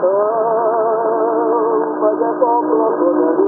Oh, vaya the.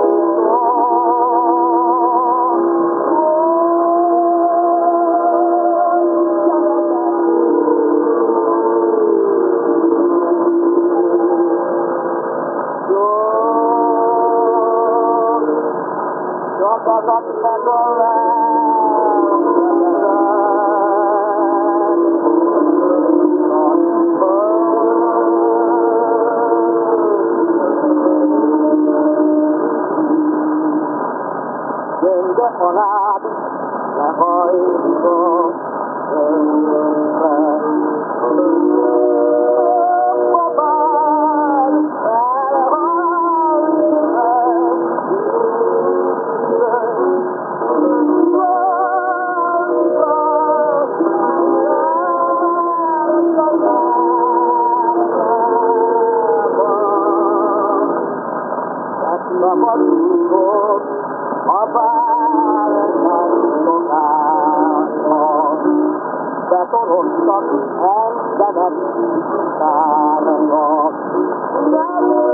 Up, up, up, back around. decorado la voz en el szabadított a báretlen szokáson. Betoroztak elszenebb szokának. János!